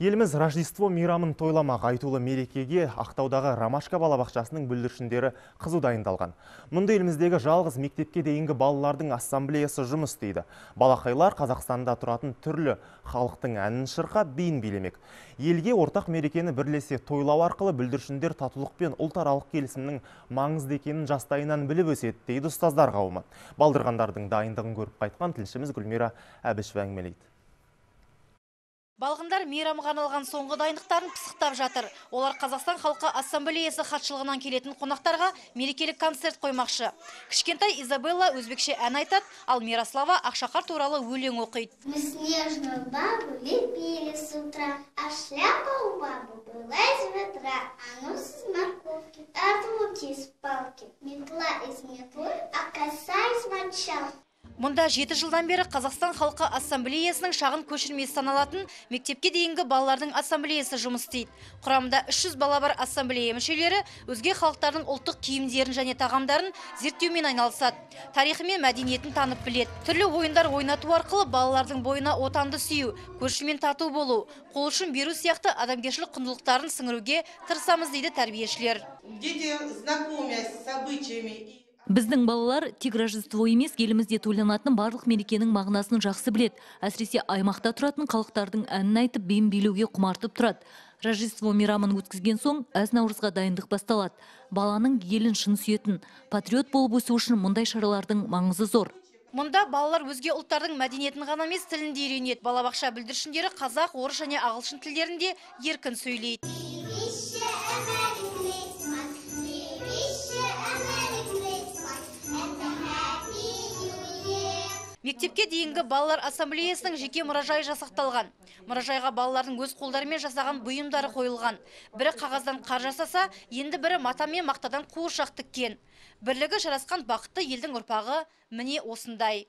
Еліміз Рождество мейрамын тойламақ айтулы мерекеге Ақтаудағы Ромашка балабақшасының бүлдіршіндері қызу дайындалған. Мұнда еліміздегі жалғыз мектепке дейінгі балалардың ассамблеясы жұмыс істейді. Балақайлар Қазақстанда тұратын түрлі халықтың әнін шырқап биін билемек. Елге ортақ мерекені бірлесе тойлау арқылы бүлдіршіндер татулық пен ұлтаралық келісімнің маңызды екенін жастайынан біліп өседі дейді ұстаздар қауымы. Балдырғандардың дайындығын көріп қайтқан тілшіміз Гүлмира Әбішева әңгімелейді. Балғындар мейрамға арналған соңғы дайындықтарын пысықтап жатыр. Олар Қазақстан халқы ассамблеясы хатшылығынан келетін қонақтарға мерекелік концерт қоймақшы. Кішкентай Изабелла өзбекше ән айтады, ал Мирослава Ақшақар туралы өлең оқиды. Мы снежную бабу лепили с утра, а шляпа у бабы была из а нос из морковки, а руки из палки, метла из метлы, а коса из. Мұнда жеті жылдан бері Қазақстан халқы ассамблеясының шағын көшірмесі саналатын мектепке дейінгі балалардың ассамблеясы жұмыс істейді. Құрамында 300 бала бар ассамблея мүшелері өзге халықтардың ұлттық киімдерін және тағамдарын зерттеумен айналысады. Тарихы мен мәдениетін танып біледі. Түрлі ойындар ойнату арқылы балалардың бойына отанды сүю, көршімен тату болу, қол ұшын беру сияқты адамгершілік құндылықтарын сіңіруге тырысамыз дейді тәрбиешілер. Дети, знакомясь с обычаями и Біздің балалар тек Рождество емес, елімізде тойланатын барлық мерекенің мағынасын жақсы білет. Әсіресе аймақта тұратын халықтардың әнін айтып, бейін билеуге құмартып тұрады. Рождество мейрамын өткізген соң әз наурызға дайындық басталады. Баланың елін шын сүйетін, патриот болып өсу үшін мұндай шаралардың маңызы зор. Мұнда балалар өзге ұлттардың мәдениетін ғана емес тілін де үйренеді. Балабақша бүлдіршіндері қазақ, орыс және ағылшын тілдерінде еркін сөйлейді. Мектепке дейінгі балалар ассамблеясының жеке мұражайы жасақталған. Мұражайға балалардың өз қолдарымен жасаған бұйымдары қойылған. Бірі қағаздан қар жасаса, енді бірі мата мен мақтадан қуыршақ тіккен. Бірлігі жарасқан бақытты елдің ұрпағы міне осындай.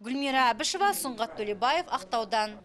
Гүлмира Әбішева, Сұңғат Төлебаев, Ақтаудан.